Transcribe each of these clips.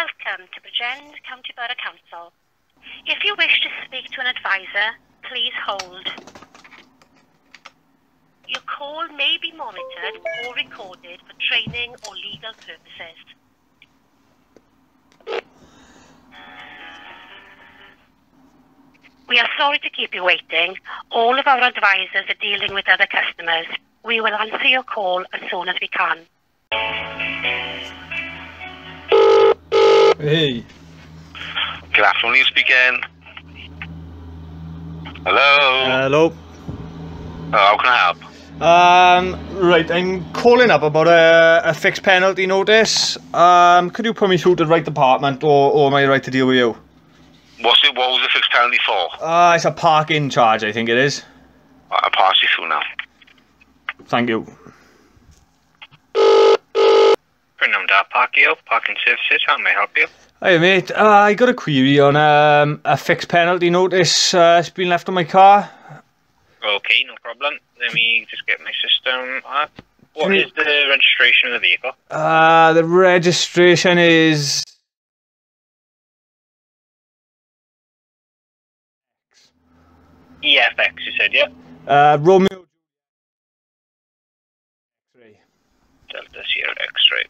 Welcome to Bridgend County Borough Council. If you wish to speak to an advisor, please hold. Your call may be monitored or recorded for training or legal purposes. We are sorry to keep you waiting. All of our advisors are dealing with other customers. We will answer your call as soon as we can. Hey. Good afternoon, speaking. Hello. Hello. oh, how can I help? Um, right, I'm calling up about a, a fixed penalty notice. Um, could you put me through to the right department or, or am I right to deal with you? What's it? What was the fixed penalty for? Uh, it's a parking charge, I think it is. I'll pass you through now. Thank you. Parkio, Parking Services, how may I help you? Hey mate, uh, I got a query on um, a fixed penalty notice. Uh, it's been left on my car. Okay, no problem. Let me just get my system up. What is the registration of the vehicle? Uh, the registration is EFX, you said, yeah? uh, Romeo. Delta Sierra X-ray.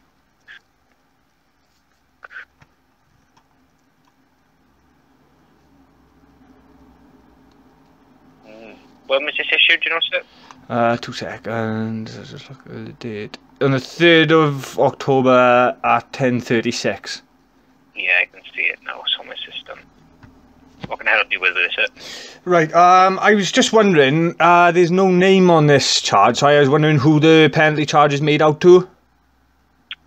When was this issued, do you know, sir? Uh, two seconds. I'll Just look at the date. On the third of October at ten thirty-six. Yeah, I can see it now. It's on my system. What can I help you with, with this. Right. Um, I was just wondering. Uh, there's no name on this charge, so I was wondering who the penalty charge is made out to.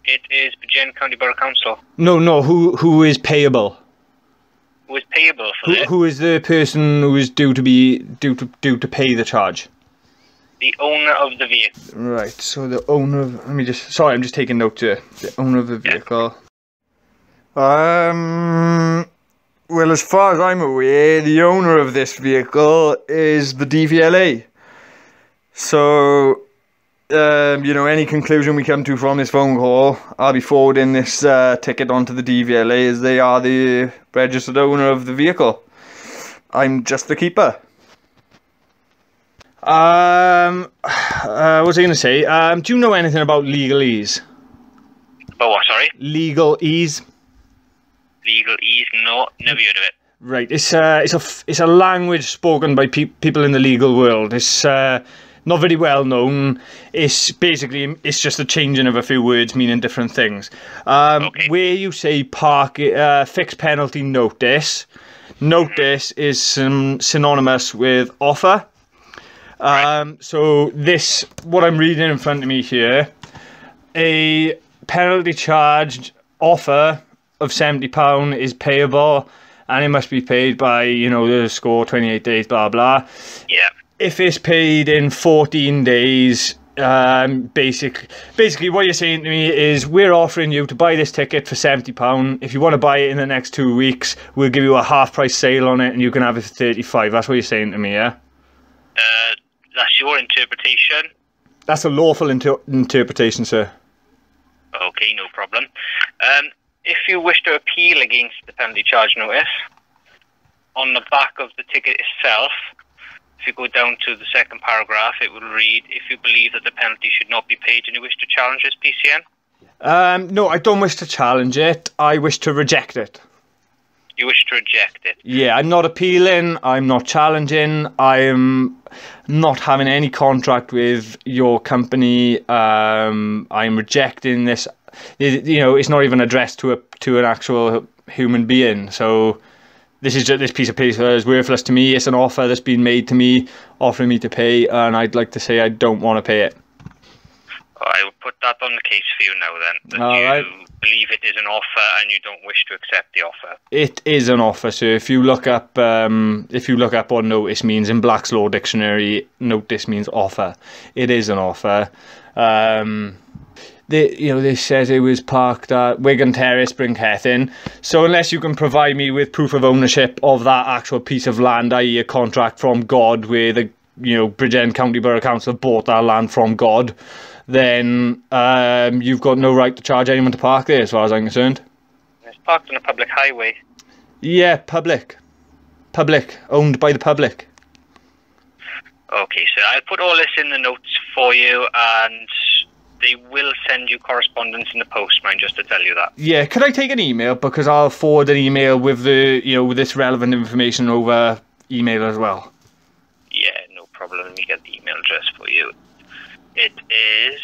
It is Bridgend County Borough Council. No, no. Who who is payable? Who is payable for Who, this? who is the person who is due to be due to due to pay the charge? The owner of the vehicle. Right. So the owner of let me just sorry, I'm just taking note here. The owner of the vehicle. Um. Well, as far as I'm aware, the owner of this vehicle is the DVLA. So, um, you know, any conclusion we come to from this phone call, I'll be forwarding this uh, ticket onto the DVLA as they are the registered owner of the vehicle. I'm just the keeper. Um, uh, what was I going to say? Um, do you know anything about legalese? Oh, what, sorry? Legalese. Legal ease? No, never heard of it. Right. It's uh, it's a f- it's a language spoken by pe- people in the legal world. It's uh, not very well known. It's basically it's just a changing of a few words meaning different things. Um, Okay. Where you say park uh, fixed penalty notice, notice is syn- synonymous with offer. Um, so this what I'm reading in front of me here, a penalty charged offer of seventy pound is payable, and it must be paid by you know the score twenty eight days, blah blah. Yeah. If it's paid in fourteen days, um, basic basically what you're saying to me is we're offering you to buy this ticket for seventy pound. If you want to buy it in the next two weeks, we'll give you a half price sale on it, and you can have it for thirty five. That's what you're saying to me, yeah. Uh, that's your interpretation. That's a lawful inter- interpretation, sir. Okay, no problem. Um, if you wish to appeal against the penalty charge notice, on the back of the ticket itself, if you go down to the second paragraph, it will read, if you believe that the penalty should not be paid and you wish to challenge this PCN, Um, no, I don't wish to challenge it. I wish to reject it. you wish to reject it. Yeah, I'm not appealing. I'm not challenging. I'm not having any contract with your company. Um, I'm rejecting this. It- you know, it's not even addressed to a to an actual human being. So this is just this piece of paper is worthless to me. It's an offer that's been made to me, offering me to pay, and I'd like to say I don't want to pay it. I will put that on the case for you now then. That All you right. believe it is an offer and you don't wish to accept the offer. It is an offer. So if you look up, um, if you look up what notice means in Black's Law Dictionary, notice means offer. It is an offer. Um, they, you know, this says it was parked at Wigan Terrace, Brynethin. So unless you can provide me with proof of ownership of that actual piece of land, i.e., a contract from God, where the you know Bridgend County Borough Council bought that land from God, then um, you've got no right to charge anyone to park there, as far as I'm concerned. It's parked on a public highway. Yeah, public. Public. Owned by the public. Okay, so I'll put all this in the notes for you, and they will send you correspondence in the post, mind, just to tell you that. Yeah, could I take an email? Because I'll forward an email with the, you know, with this relevant information over email as well. Yeah, no problem. Let me get the email address for you. It is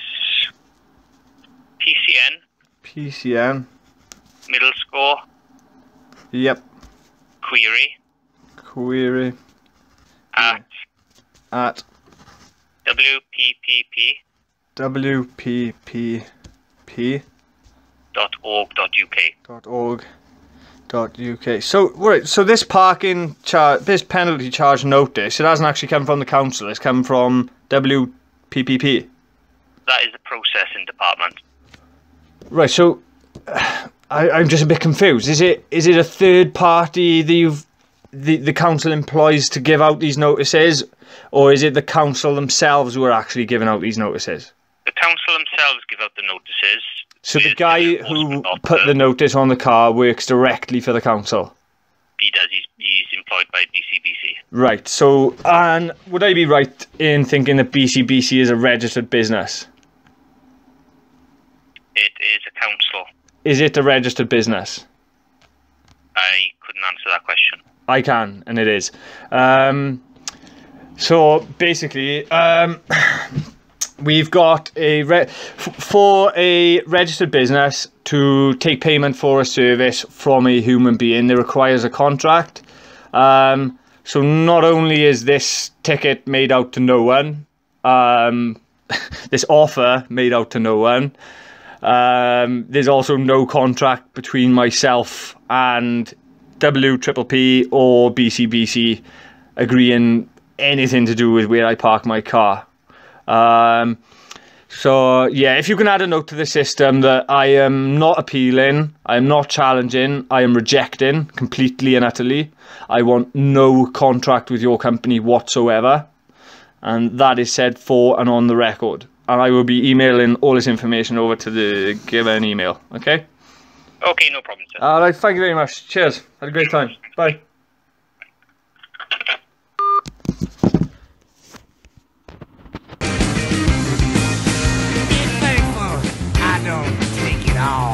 PCN PCN. middle score Yep. query Query at at wppp wppp dot org dot uk. dot org dot uk. So right, so this parking charge, this penalty charge notice, it hasn't actually come from the council. It's come from WPPP. That is the processing department. Right. So I, I'm just a bit confused. Is it is it a third party that you've the the council employs to give out these notices, or is it the council themselves who are actually giving out these notices? The council themselves give out the notices. So the guy who put the notice on the car works directly for the council. He does. He's, he's employed by BCBC. Right. So, and would I be right in thinking that BCBC is a registered business? It is a council. Is it a registered business? I couldn't answer that question. I can, and it is. Um, so basically, um, we've got a for a registered business to take payment for a service from a human being. It requires a contract. Um, so not only is this ticket made out to no one, um, this offer made out to no one. Um, there's also no contract between myself and W Triple P or BCBC agreeing anything to do with where I park my car. Um, so yeah, if you can add a note to the system that I am not appealing, I am not challenging, I am rejecting completely and utterly. I want no contract with your company whatsoever, and that is said for and on the record. And I will be emailing all this information over to the giver an email. Okay. Okay, no problem, sir. All right. Thank you very much. Cheers. Had a great time. Bye. now.